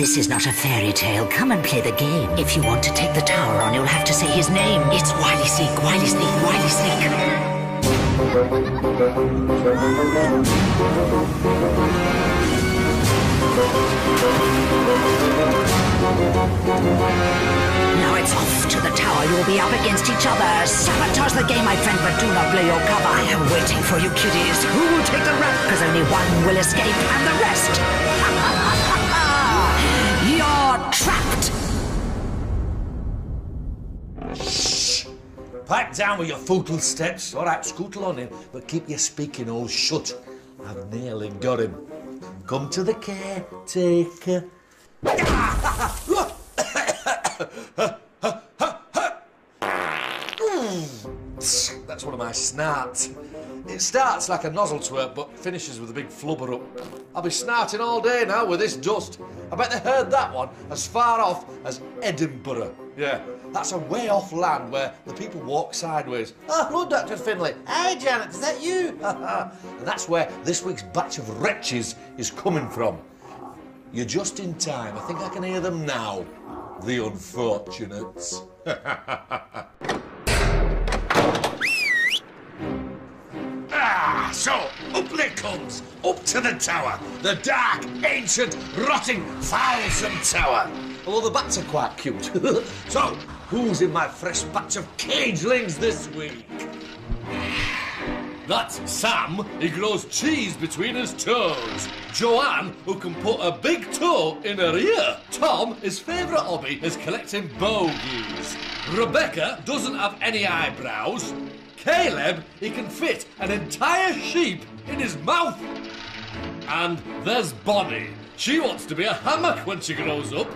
This is not a fairy tale. Come and play the game. If you want to take the tower on, you'll have to say his name. It's Wily Sneak, Wily Sneak, Wily Sneak. Now it's off to the tower. You'll be up against each other. Sabotage the game, my friend, but do not blow your cover. I am waiting for you, kiddies. Who will take the rap? Because only one will escape, and the rest. Trapped. Pipe down with your footle steps. All right, scootle on him, but keep your speaking all shut. I've nearly got him. Come to the caretaker. That's one of my snarts. It starts like a nozzle twerp, but finishes with a big flubber up. I'll be snarting all day now with this dust. I bet they heard that one as far off as Edinburgh. Yeah, that's a way off land where the people walk sideways. Oh, hello, Dr. Finlay. Hi, Janet, is that you? and that's where this week's batch of wretches is coming from. You're just in time. I think I can hear them now. The unfortunates. Ah, so up they comes, up to the tower, the dark, ancient, rotting, foulsome tower. Although the bats are quite cute. so, who's in my fresh batch of cagelings this week? That's Sam. He grows cheese between his toes. Joanne, who can put a big toe in her ear. Tom, his favourite hobby is collecting bogies. Rebecca doesn't have any eyebrows. Caeleb, he can fit an entire sheep in his mouth. And there's Bonnie. She wants to be a hammock when she grows up.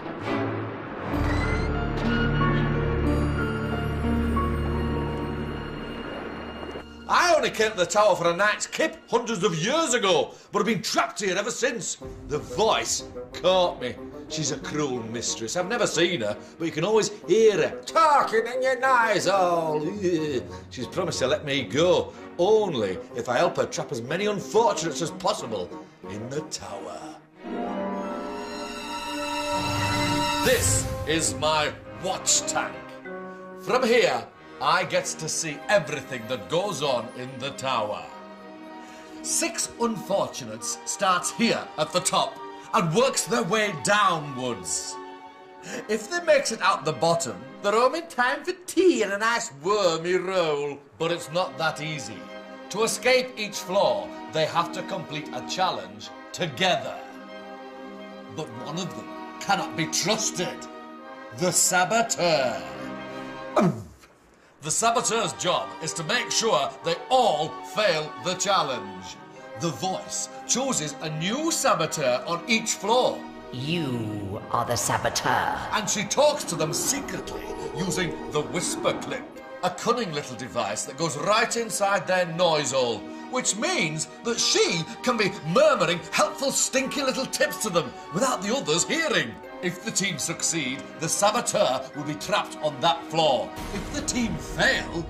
I only came to the tower for a night's kip hundreds of years ago, but I've been trapped here ever since. The voice caught me. She's a cruel mistress. I've never seen her, but you can always hear her talking in your noise oh, all. She's promised to let me go, only if I help her trap as many unfortunates as possible in the tower. This is my watch tank. From here, I get to see everything that goes on in the tower. Six unfortunates starts here at the top and works their way downwards. If they makes it out the bottom, they're home in time for tea and a nice wormy roll. But it's not that easy. To escape each floor, they have to complete a challenge together. But one of them cannot be trusted. The Saboteur. The saboteur's job is to make sure they all fail the challenge. The voice chooses a new saboteur on each floor, You are the saboteur. and she talks to them secretly using the whisper clip, a cunning little device that goes right inside their noise hole, which means that she can be murmuring helpful, stinky little tips to them without the others hearing. If the team succeed, the saboteur will be trapped on that floor. If the team fail,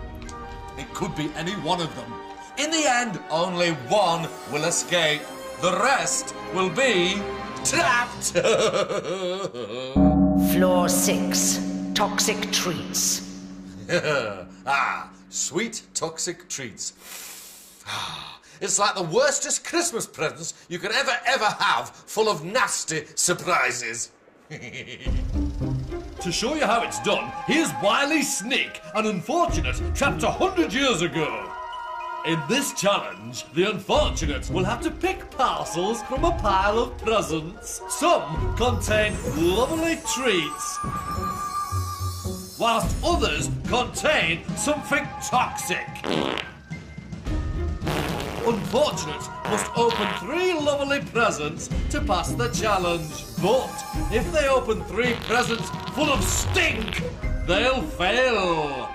it could be any one of them. In the end, only one will escape. The rest will be trapped. Floor six. Toxic treats. ah, sweet toxic treats. It's like the worstest Christmas presents you could ever, ever have, full of nasty surprises. to show you how it's done, here's Wily Sneak, an unfortunate trapped a hundred years ago. In this challenge, the unfortunates will have to pick parcels from a pile of presents. Some contain lovely treats, whilst others contain something toxic. Unfortunates must open three lovely presents to pass the challenge. But if they open three presents full of stink, they'll fail.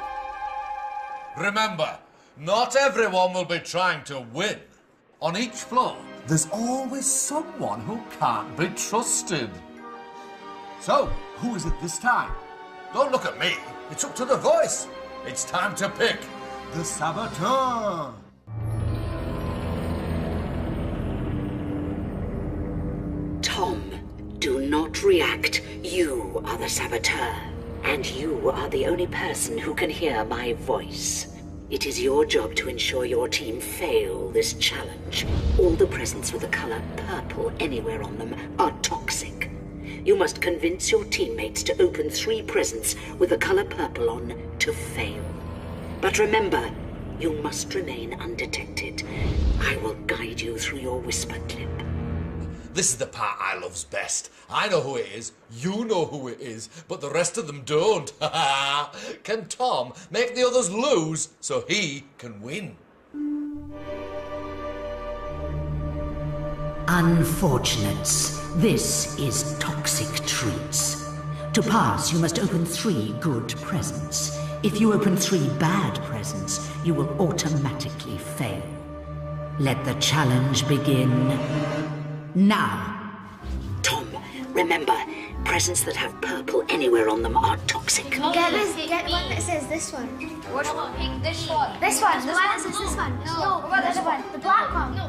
Remember, not everyone will be trying to win. On each floor, there's always someone who can't be trusted. So, who is it this time? Don't look at me. It's up to the voice. It's time to pick the saboteur. Tom, do not react. You are the saboteur. And you are the only person who can hear my voice. It is your job to ensure your team fail this challenge. All the presents with the color purple anywhere on them are toxic. You must convince your teammates to open three presents with the color purple on to fail. But remember, you must remain undetected. I will guide you through your whisper clip. This is the part I loves best. I know who it is, you know who it is, but the rest of them don't. can Tom make the others lose so he can win? Unfortunates, this is toxic treats. To pass, you must open three good presents. If you open three bad presents, you will automatically fail. Let the challenge begin now. Tom, remember, presents that have purple anywhere on them are toxic. Get this. Get one that says this one. Which one? Pick this one. This one. The This one one? that says this one. No. What about this one? The black one. No.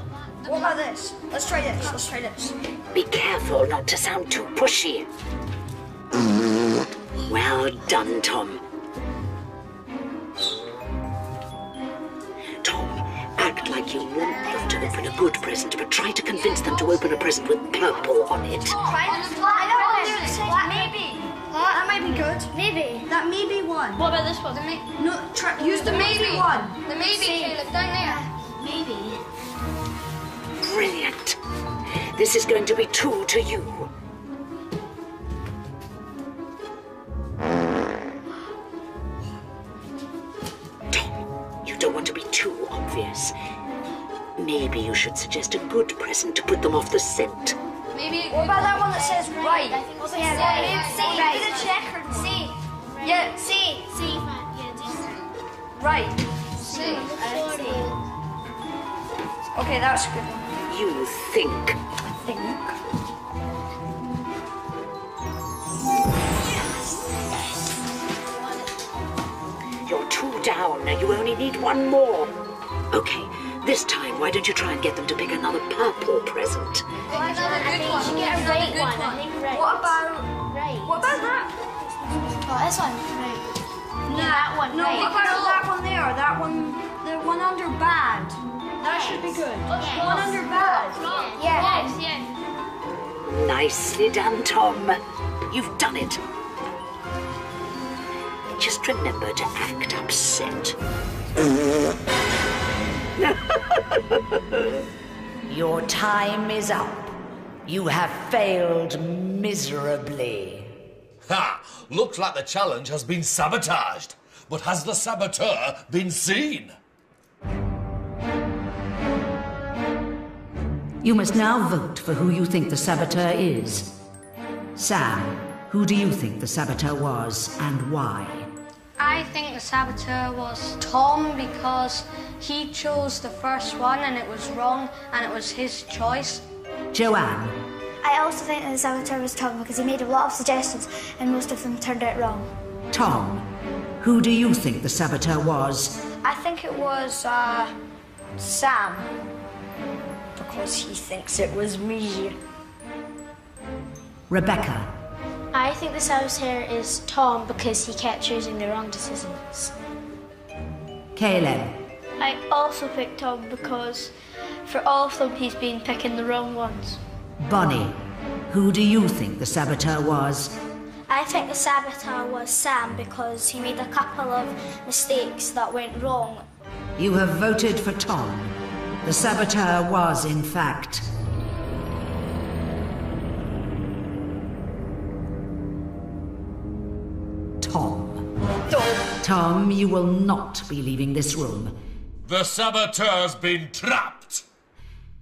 What about this? Let's try this. Let's try this. Be careful not to sound too pushy. Well done, Tom. Tom, open a good present, but try to convince them to open a present with purple on it. Try this black. I don't understand. Maybe. That might be good. Maybe. That may be one. What about this one? The may- No, try, use the maybe maybe. one. The maybe, See. Caeleb, down there. Maybe. Brilliant. This is going to be two to you. Maybe you should suggest a good present to put them off the scent. Maybe. What about that one that says right? I think it's yeah, right. right. See, Right. do the checkered C. Yeah. C. C. Right. See. Okay, that's good. You think. I think. You're two down. Now you only need one more. Okay, this time, why don't you try and get them to pick another purple present? Pick another good one. should get a Another right good one. I right. What about Right. what about that? Oh, this one. Right. that one. No, right. what about that one there? That one, the one under bad. That should be good. Yeah. One under bad. Yeah. Yes, yes. Nicely done, Tom. You've done it. Just remember to act upset. Your time is up. You have failed miserably. Ha! Looks like the challenge has been sabotaged. But has the saboteur been seen? You must now vote for who you think the saboteur is. Sam, who do you think the saboteur was and why? I think the saboteur was Tom because he chose the first one and it was wrong and it was his choice. Joanne, I also think that the saboteur was Tom because he made a lot of suggestions and most of them turned out wrong. Tom, who do you think the saboteur was? I think it was uh, Sam because he thinks it was me. Rebecca, I think the saboteur is Tom because he kept choosing the wrong decisions. Caeleb, I also picked Tom because for all of them he's been picking the wrong ones. Bonnie, who do you think the saboteur was? I think the saboteur was Sam because he made a couple of mistakes that went wrong. You have voted for Tom. The saboteur was, in fact, Tom. Tom. Tom, you will not be leaving this room. The saboteur's been trapped!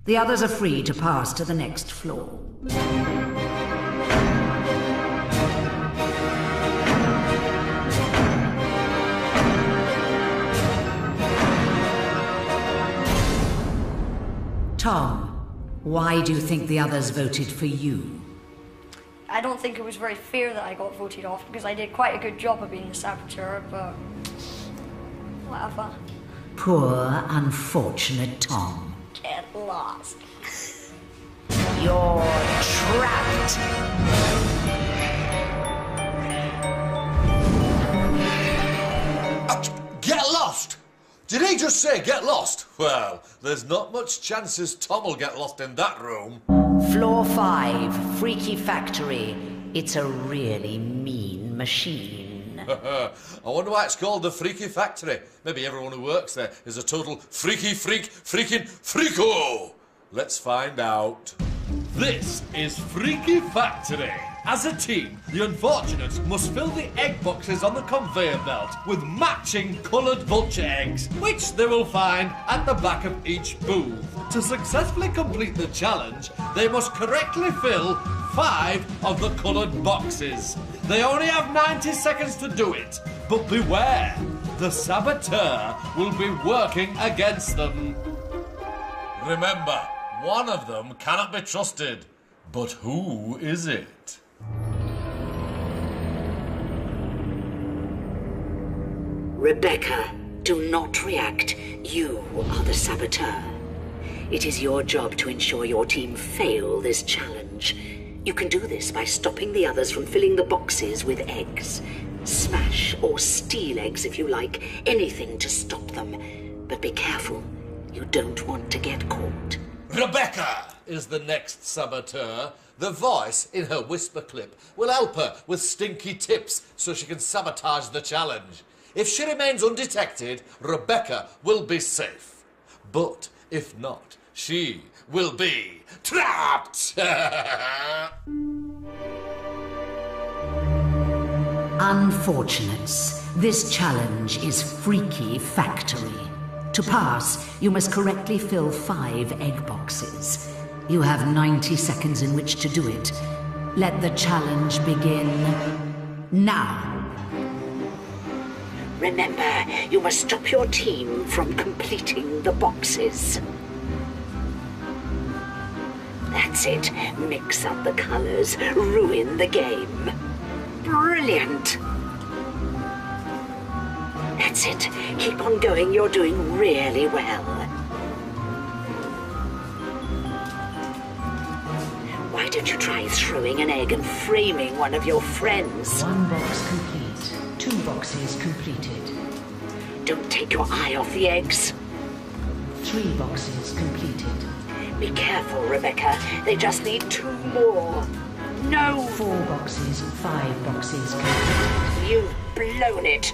The others are free to pass to the next floor. Tom, why do you think the others voted for you? I don't think it was very fair that I got voted off because I did quite a good job of being the saboteur, but whatever. Poor, unfortunate Tom. Get lost. You're trapped! Uh, get lost! Did he just say get lost? Well, there's not much chances Tom will get lost in that room. Floor 5, Freaky Factory. It's a really mean machine. I wonder why it's called the Freaky Factory. Maybe everyone who works there is a total freaky freak freaking freako. Let's find out. This is Freaky Factory. As a team, the unfortunates must fill the egg boxes on the conveyor belt with matching coloured vulture eggs, which they will find at the back of each booth. To successfully complete the challenge, they must correctly fill five of the coloured boxes. They only have 90 seconds to do it, but beware, the saboteur will be working against them. Remember, one of them cannot be trusted. But who is it? Rebecca, do not react. You are the saboteur. It is your job to ensure your team fail this challenge. You can do this by stopping the others from filling the boxes with eggs. Smash or steal eggs if you like, anything to stop them. But be careful, you don't want to get caught. Rebecca is the next saboteur. The voice in her whisper clip will help her with stinky tips so she can sabotage the challenge. If she remains undetected, Rebecca will be safe. But if not, she will be trapped. Unfortunates, this challenge is Freaky Factory. To pass, you must correctly fill five egg boxes. You have 90 seconds in which to do it. Let the challenge begin now. Remember, you must stop your team from completing the boxes. That's it. Mix up the colors, ruin the game. Brilliant! That's it. Keep on going. You're doing really well. Why don't you try throwing an egg and framing one of your friends? One box complete. Two boxes completed. Don't take your eye off the eggs. Three boxes completed. Be careful, Rebecca. They just need two more. No! Four boxes, five boxes completed. You've blown it.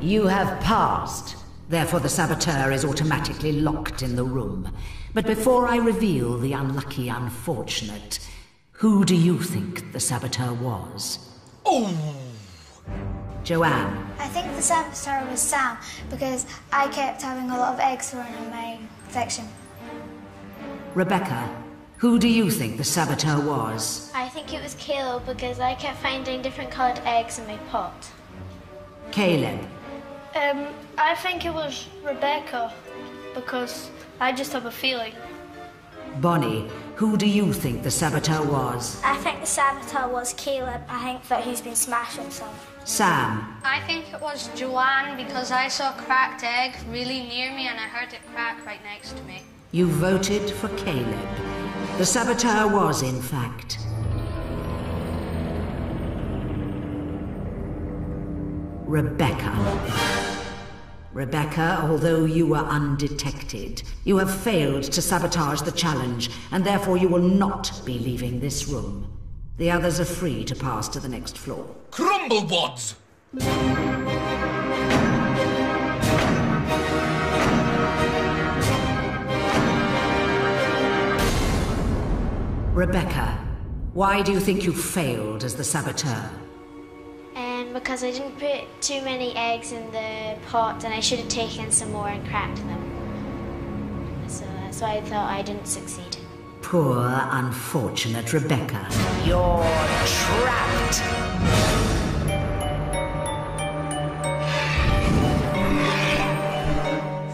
You have passed. Therefore, the saboteur is automatically locked in the room. But before I reveal the unlucky unfortunate, who do you think the saboteur was? oh, Joanne, I think the saboteur was Sam because I kept having a lot of eggs thrown in my section. Rebecca, who do you think the saboteur was? I think it was Caeleb because I kept finding different coloured eggs in my pot. Caeleb, Um, I think it was Rebecca because I just have a feeling. Bonnie, who do you think the saboteur was? I think the saboteur was Caeleb. I think that he's been smashing some. Sam, I think it was Joanne because I saw a cracked egg really near me and I heard it crack right next to me. you voted for Caeleb. The saboteur was, in fact, Rebecca. Rebecca, although you were undetected, you have failed to sabotage the challenge, and therefore you will not be leaving this room. The others are free to pass to the next floor. Crumblewads! Rebecca, why do you think you failed as the saboteur? Um, because I didn't put too many eggs in the pot and I should have taken some more and cracked them. So that's why I thought I didn't succeed. Poor, unfortunate Rebecca. You're trapped!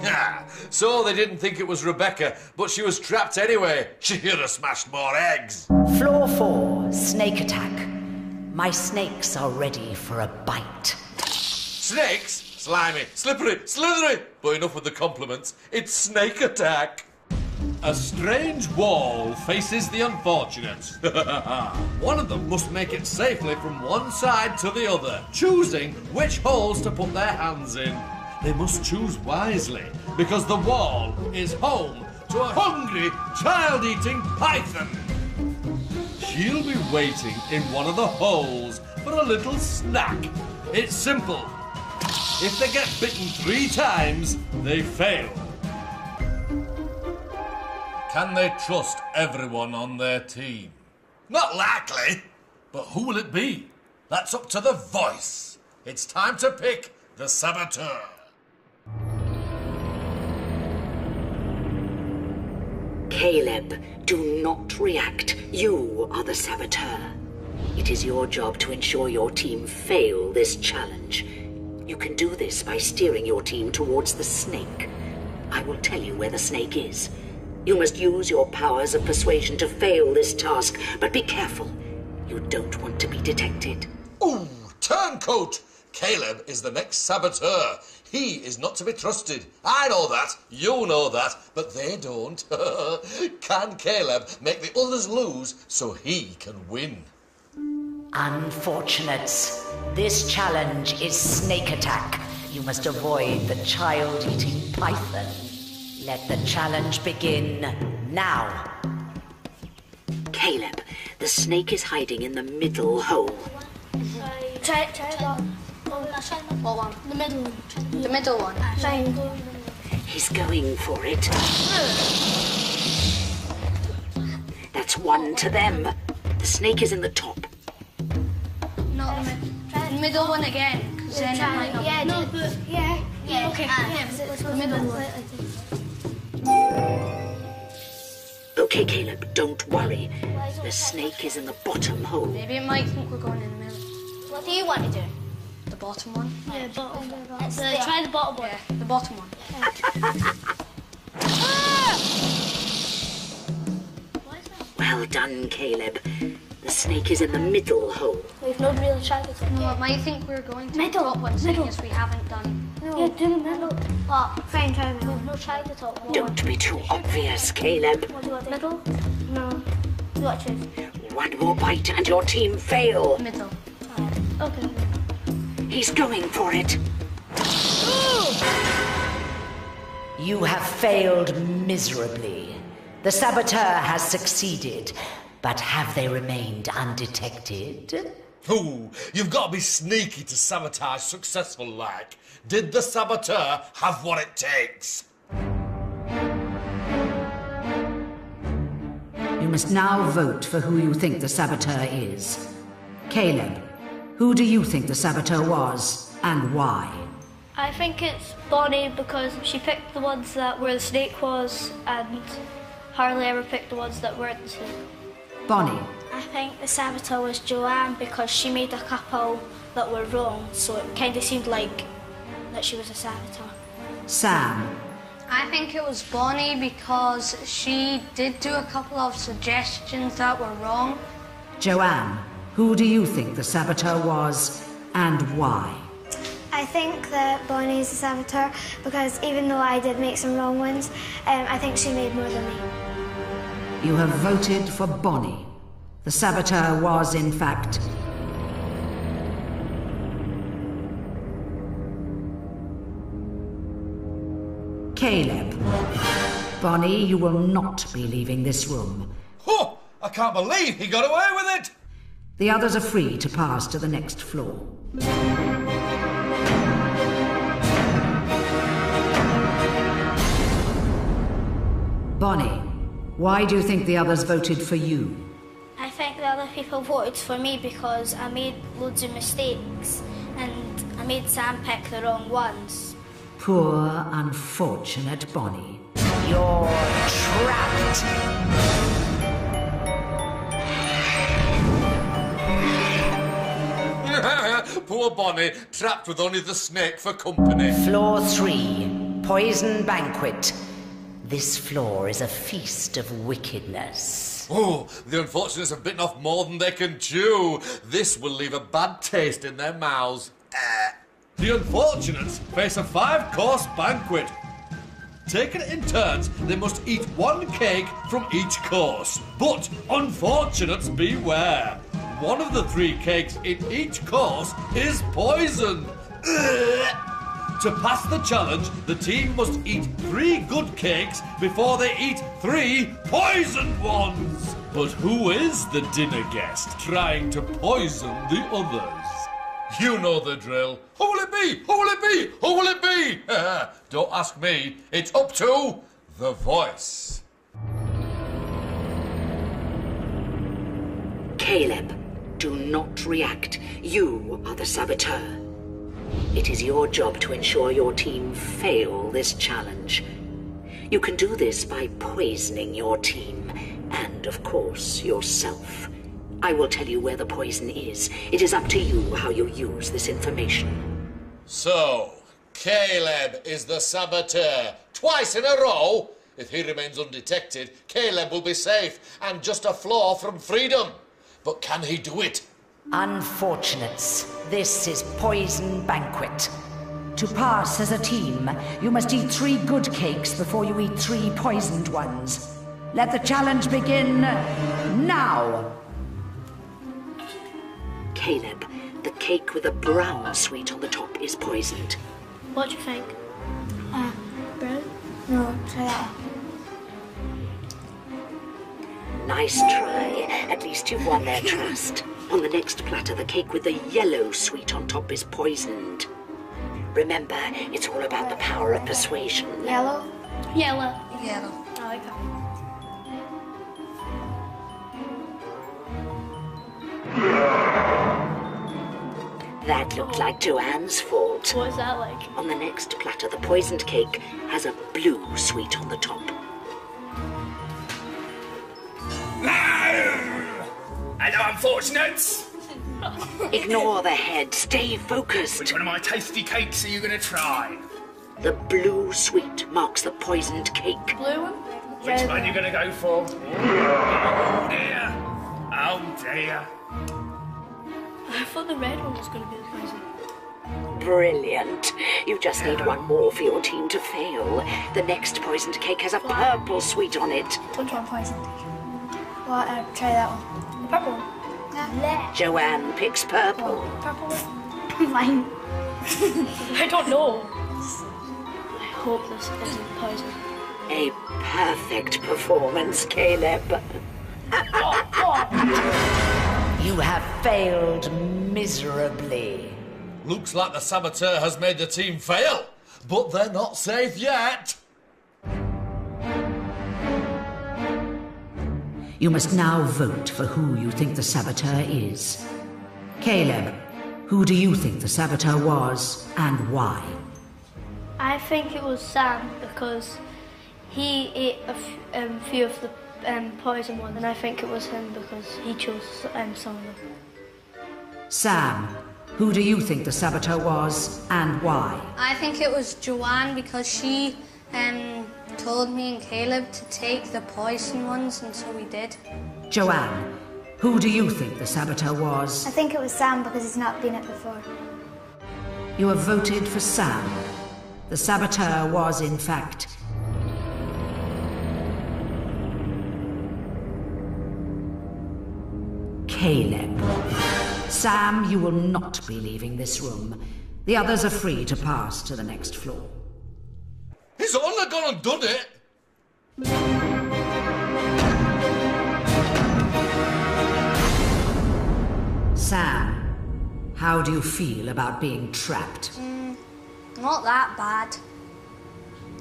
Yeah, so they didn't think it was Rebecca, but she was trapped anyway. She should have smashed more eggs. Floor four, snake attack. My snakes are ready for a bite. Snakes? Slimy, slippery, slithery. But enough with the compliments. It's snake attack. A strange wall faces the unfortunates. one of them must make it safely from one side to the other, choosing which holes to put their hands in. They must choose wisely, because the wall is home to a hungry, child eating python. She'll be waiting in one of the holes for a little snack. It's simple. If they get bitten three times, they fail. Can they trust everyone on their team? Not likely. But who will it be? That's up to the voice. It's time to pick the saboteur. Caeleb, do not react. You are the saboteur. It is your job to ensure your team fail this challenge. You can do this by steering your team towards the snake. I will tell you where the snake is. You must use your powers of persuasion to fail this task, but be careful. You don't want to be detected. Ooh, turncoat! Caeleb is the next saboteur. He is not to be trusted. I know that, you know that, but they don't. can Caeleb make the others lose so he can win? Unfortunates, this challenge is snake attack. You must avoid the child eating python. Let the challenge begin now. Caeleb, the snake is hiding in the middle hole. Try, try that. What one? The middle one. The middle one. He's going for it. That's one to them. The snake is in the top. No, the, mid- the middle one again. Because then it might not. Yeah, no, but yeah. Yeah, okay. Yeah, the middle one. Okay, Caeleb, don't worry. The snake is in the bottom hole. Maybe it might think we're going in the middle. What do you want to do? The bottom one. Yeah, bottom. The, try the bottom one. Yeah, the bottom one. Ah! Well done, Caeleb. The snake is in the middle hole. We've not really tried it. No, it might think we're going to Middle, the top one, seeing middle. as we haven't done. No. Yeah, do the middle. What? Fine, try the middle. We've not tried the top one. Don't be too obvious, Caeleb. What do you want? Middle? No. Do you want? One more bite and your team fail. Middle. Okay. He's going for it. You have failed miserably. The saboteur has succeeded, but have they remained undetected? Ooh, you've got to be sneaky to sabotage successful like. Did the saboteur have what it takes? You must now vote for who you think the saboteur is. Caeleb, who do you think the saboteur was, and why? I think it's Bonnie because she picked the ones that where the snake was, and hardly ever picked the ones that weren't the snake. Bonnie, I think the saboteur was Joanne because she made a couple that were wrong, so it kind of seemed like that she was a saboteur. Sam, I think it was Bonnie because she did do a couple of suggestions that were wrong. Joanne, who do you think the saboteur was, and why? I think that Bonnie is the saboteur because even though I did make some wrong ones, um, I think she made more than me. You have voted for Bonnie. The saboteur was, in fact, Caeleb. Bonnie, you will not be leaving this room. Oh, I can't believe he got away with it! The others are free to pass to the next floor. Bonnie, why do you think the others voted for you? I think the other people voted for me because I made loads of mistakes and I made Sam pick the wrong ones. Poor, unfortunate Bonnie. You're trapped. Poor Bonnie, trapped with only the snake for company. Floor three, Poison Banquet. This floor is a feast of wickedness. Oh, the unfortunates have bitten off more than they can chew. This will leave a bad taste in their mouths. Eh. The unfortunates face a five course banquet. Taken in turns, they must eat one cake from each course. But unfortunates beware. One of the three cakes in each course is poisoned. To pass the challenge, the team must eat three good cakes before they eat three poisoned ones. But who is the dinner guest trying to poison the others? You know the drill. Who will it be? Who will it be? Who will it be? Don't ask me. It's up to the voice. Caeleb, do not react. You are the saboteur. It is your job to ensure your team fail this challenge. You can do this by poisoning your team and, of course, yourself. I will tell you where the poison is. It is up to you how you use this information. So, Caeleb is the saboteur. Twice in a row. If he remains undetected, Caeleb will be safe and just a flaw from freedom. But can he do it? Unfortunates, this is Poison Banquet. To pass as a team, you must eat three good cakes before you eat three poisoned ones. Let the challenge begin now! Caeleb, the cake with a brown sweet on the top is poisoned. What do you think? Uh, brown? No, try that. Nice try. At least you've won their trust. On the next platter, the cake with the yellow sweet on top is poisoned. Remember, it's all about the power of persuasion. Yellow? Yellow. Yellow. I like that. That looked like Joanne's fault. What is that like? On the next platter, the poisoned cake has a blue sweet on the top. Hello, unfortunates. Ignore the head. Stay focused. Which one of my tasty cakes are you going to try? The blue sweet marks the poisoned cake. Blue one? Which one are you going to go for? Oh dear. Oh dear. I thought the red one was going to be the poison. Brilliant. You just need one more for your team to fail. The next poisoned cake has a purple sweet on it. Which one poisoned? Well, uh, try that one. The purple. Yeah. Joanne picks purple. Purple. Mine. I don't know. I hope this isn't poison. A perfect performance, Caeleb. You have failed miserably. Looks like the saboteur has made the team fail. But they're not safe yet. You must now vote for who you think the saboteur is. Caeleb, who do you think the saboteur was and why? I think it was Sam because he ate a f- um, few of the um, poison ones, and I think it was him because he chose um, some of them. Sam, who do you think the saboteur was and why? I think it was Joanne because she um, told me and Caeleb to take the poison ones, and so we did. Joanne, who do you think the saboteur was? I think it was Sam because he's not been it before. You have voted for Sam. The saboteur was, in fact, Caeleb. Sam, you will not be leaving this room. The others are free to pass to the next floor. He's only gone and done it. Sam, how do you feel about being trapped? Not that bad.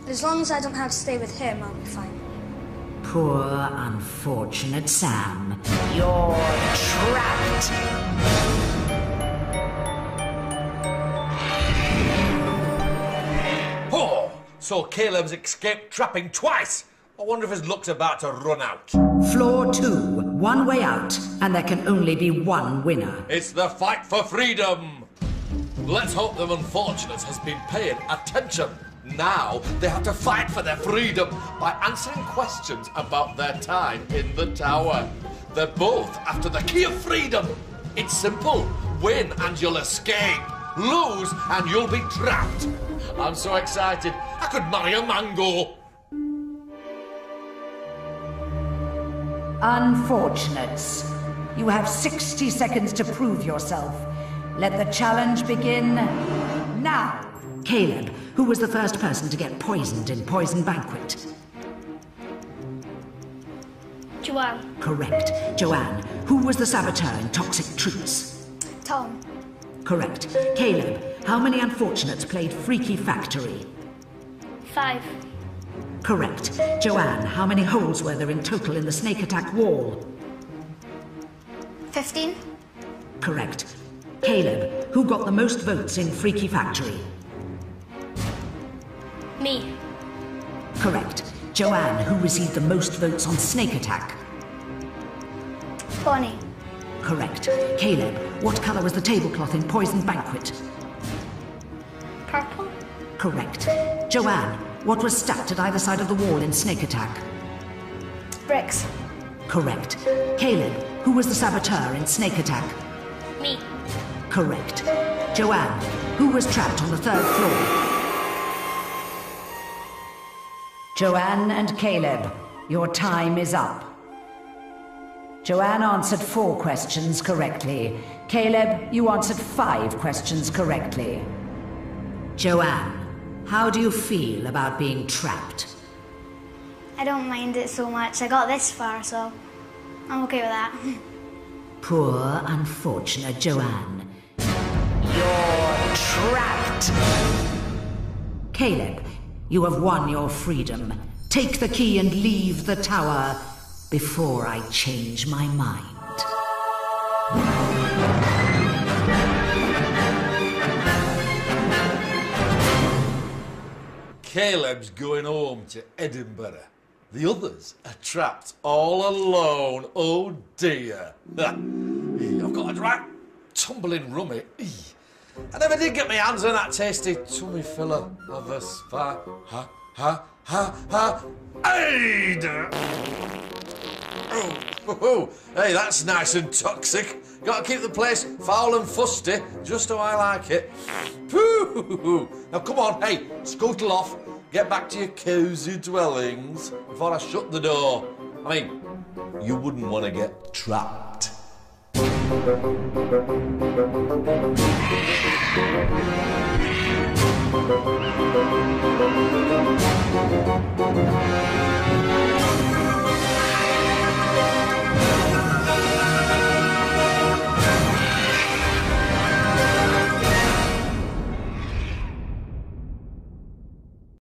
As long as I don't have to stay with him, I'll be fine. Poor, unfortunate Sam. You're trapped. So Caeleb's escaped trapping twice. I wonder if his luck's about to run out. Floor two, one way out, and there can only be one winner. It's the fight for freedom. Let's hope the unfortunate has been paying attention. Now they have to fight for their freedom by answering questions about their time in the tower. They're both after the key of freedom. It's simple. Win and you'll escape. Lose and you'll be trapped. I'm so excited. I could marry a mango. Unfortunates. You have 60 seconds to prove yourself. Let the challenge begin now. Caeleb, who was the first person to get poisoned in Poison Banquet? Joanne. Correct. Joanne, who was the saboteur in Toxic Truths? Tom. Correct. Caeleb, how many unfortunates played Freaky Factory? Five. Correct. Joanne, how many holes were there in total in the snake attack wall? 15. Correct. Caeleb, who got the most votes in Freaky Factory? Me. Correct. Joanne, who received the most votes on Snake Attack? Bonnie. Correct. Caeleb, what colour was the tablecloth in Poison Banquet? Purple. Correct. Joanne, what was stacked at either side of the wall in Snake Attack? Bricks. Correct. Caeleb, who was the saboteur in Snake Attack? Me. Correct. Joanne, who was trapped on the third floor? Joanne and Caeleb, your time is up. Joanne answered four questions correctly. Caeleb, you answered five questions correctly. Joanne, how do you feel about being trapped? I don't mind it so much. I got this far, so I'm okay with that. Poor, unfortunate Joanne. You're trapped! Caeleb, you have won your freedom. Take the key and leave the tower before I change my mind. Caeleb's going home to Edinburgh. The others are trapped all alone. Oh dear. I've got a right tumbling rummy. I never did get my hands on that tasty tummy filler of a spa. Ha, ha, ha, ha. Hey! Oh, oh, oh. Hey, that's nice and toxic. Got to keep the place foul and fusty, just how I like it. Pooh! Now come on, hey, scuttle off. Get back to your cosy dwellings before I shut the door. I mean, you wouldn't want to get trapped.